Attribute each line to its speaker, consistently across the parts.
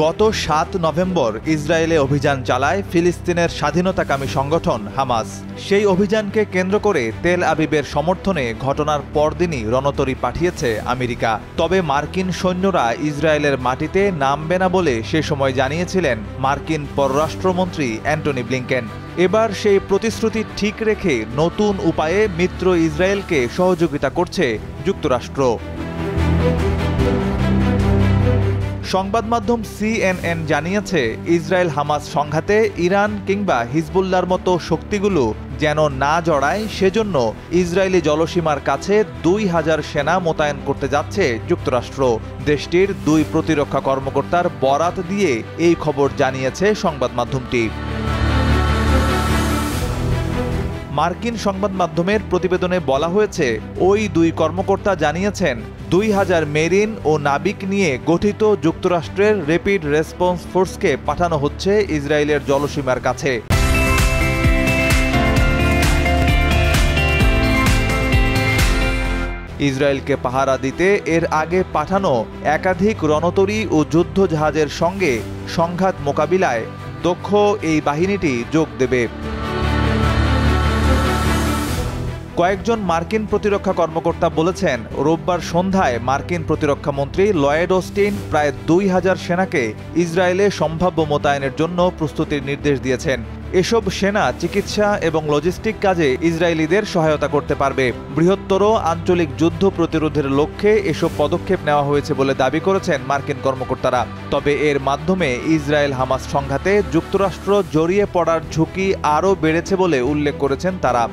Speaker 1: গত সাত নভেম্বর ইসরায়েলে অভিযান চালায় ফিলিস্তিনের স্বাধীনতাকামী সংগঠন হামাস। সেই অভিযানকে কেন্দ্র করে তেল আবিবের সমর্থনে ঘটনার পরদিনই রণতরী পাঠিয়েছে আমেরিকা। তবে মার্কিন সৈন্যরা ইসরায়েলের মাটিতে নামবে না বলে সে সময় জানিয়েছিলেন মার্কিন পররাষ্ট্রমন্ত্রী অ্যান্টনি ব্লিংকেন। এবার সেই প্রতিশ্রুতি ঠিক রেখে নতুন উপায়ে মিত্র ইসরায়েলকে সহযোগিতা করছে যুক্তরাষ্ট্র। সংবাদ মাধ্যম সিএনএন জানিয়েছে, ইসরায়েল হামাস সংঘাতে ইরান কিংবা হিজবুল্লার মতো শক্তিগুলো যেন না জড়ায়, সেজন্য ইসরায়েলি জলসীমার কাছে দুই হাজার সেনা মোতায়েন করতে যাচ্ছে যুক্তরাষ্ট্র। দেশটির দুই প্রতিরক্ষা কর্মকর্তার বরাত দিয়ে এই খবর জানিয়েছে সংবাদ মাধ্যমটি মার্কিন সংবাদ মাধ্যমের প্রতিবেদনে বলা হয়েছে, ওই দুই কর্মকর্তা জানিয়েছেন, দুই হাজার মেরিন ও নাবিক নিয়ে গঠিত যুক্তরাষ্ট্রের র্যাপিড রেসপন্স ফোর্সকে পাঠানো হচ্ছে ইসরায়েলের জলসীমার কাছে। ইসরায়েলকে পাহারা দিতে এর আগে পাঠানো একাধিক রণতরী ও যুদ্ধ জাহাজের সঙ্গে সংঘাত মোকাবিলায় দক্ষ এই বাহিনীটি যোগ দেবে। কয়েকজন মার্কিন প্রতিরক্ষা কর্মকর্তা বলেছেন, রোববার সন্ধ্যায় মার্কিন প্রতিরক্ষা মন্ত্রী লয়েড ওস্টিন প্রায় দুই হাজার সেনাকে ইসরায়েলে সম্ভাব্য মোতায়েনের জন্য প্রস্তুতির নির্দেশ দিয়েছেন। এসব সেনা চিকিৎসা এবং লজিস্টিক কাজে ইসরায়েলিদের সহায়তা করতে পারবে। বৃহত্তর আঞ্চলিক যুদ্ধ প্রতিরোধের লক্ষ্যে এসব পদক্ষেপ নেওয়া হয়েছে বলে দাবি করেছেন মার্কিন কর্মকর্তারা। তবে এর মাধ্যমে ইসরায়েল হামাস সংঘাতে যুক্তরাষ্ট্র জড়িয়ে পড়ার ঝুঁকি আরও বেড়েছে বলে উল্লেখ করেছেন তারা।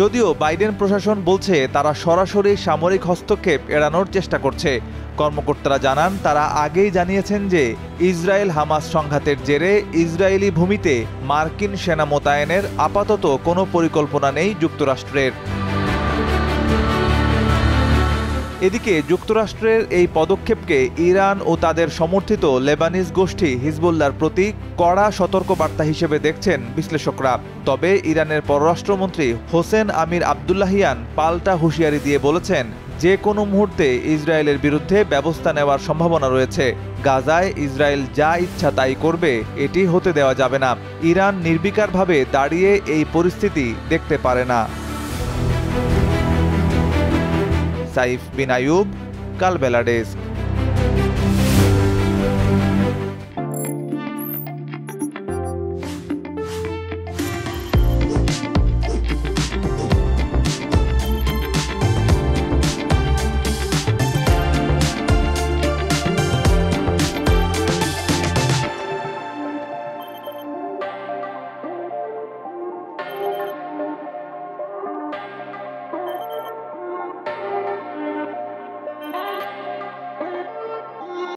Speaker 1: যদিও বাইডেন প্রশাসন বলছে তারা সরাসরি সামরিক হস্তক্ষেপ এড়ানোর চেষ্টা করছে। কর্মকর্তারা জানান, তারা আগেই জানিয়েছেন যে ইসরায়েল হামাস সংঘাতের জেরে ইসরায়েলি ভূমিতে মার্কিন সেনা মোতায়েনের আপাতত কোনো পরিকল্পনা নেই যুক্তরাষ্ট্রের। এদিকে যুক্তরাষ্ট্রের এই পদক্ষেপকে ইরান ও তাদের সমর্থিত লেবানিজ গোষ্ঠী হিজবুল্লার প্রতি কড়া সতর্কবার্তা হিসেবে দেখছেন বিশ্লেষকরা। তবে ইরানের পররাষ্ট্রমন্ত্রী হোসেন আমির আবদুল্লাহিয়ান পাল্টা হুঁশিয়ারি দিয়ে বলেছেন, যে কোনো মুহূর্তে ইসরায়েলের বিরুদ্ধে ব্যবস্থা নেওয়ার সম্ভাবনা রয়েছে। গাজায় ইসরায়েল যা ইচ্ছা তাই করবে, এটি হতে দেওয়া যাবে না। ইরান নির্বিকারভাবে দাঁড়িয়ে এই পরিস্থিতি দেখতে পারে না। साइफ बिन आयूब कल बेला डेस्क